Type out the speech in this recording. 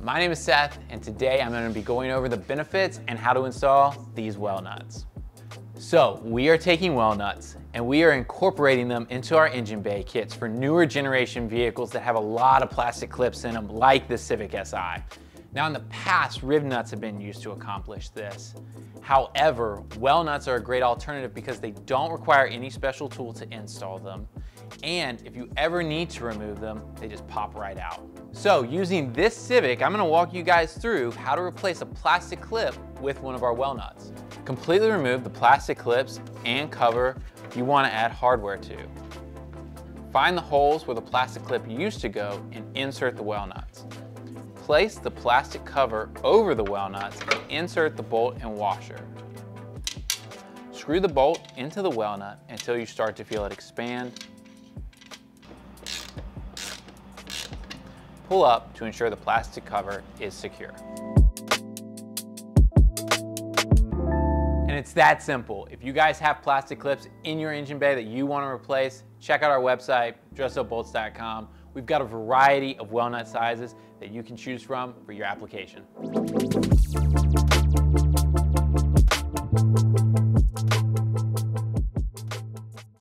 My name is Seth, and today I'm gonna to be going over the benefits and how to install these well nuts. So we are taking well nuts and we are incorporating them into our engine bay kits for newer generation vehicles that have a lot of plastic clips in them like the Civic Si. Now in the past, rivnuts have been used to accomplish this. However, well nuts are a great alternative because they don't require any special tool to install them. And if you ever need to remove them, they just pop right out. So using this Civic, I'm gonna walk you guys through how to replace a plastic clip with one of our well nuts. Completely remove the plastic clips and cover you wanna add hardware to. Find the holes where the plastic clip used to go and insert the well nuts. Place the plastic cover over the well nuts and insert the bolt and washer. Screw the bolt into the well nut until you start to feel it expand. Pull up to ensure the plastic cover is secure. And it's that simple. If you guys have plastic clips in your engine bay that you want to replace, check out our website, dressupbolts.com. We've got a variety of well nut sizes that you can choose from for your application.